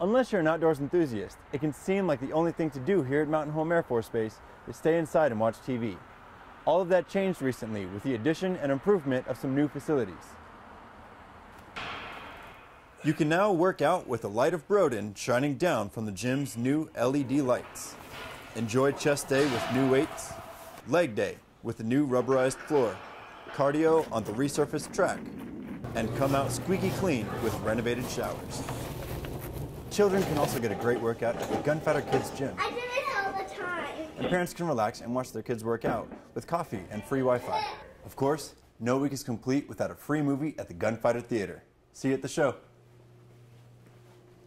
Unless you're an outdoors enthusiast, it can seem like the only thing to do here at Mountain Home Air Force Base is stay inside and watch TV. All of that changed recently with the addition and improvement of some new facilities. You can now work out with the light of Broden shining down from the gym's new LED lights. Enjoy chest day with new weights, leg day with the new rubberized floor, cardio on the resurfaced track, and come out squeaky clean with renovated showers. Children can also get a great workout at the Gunfighter Kids Gym. I do this all the time. And parents can relax and watch their kids work out with coffee and free Wi-Fi. Of course, no week is complete without a free movie at the Gunfighter Theater. See you at the show.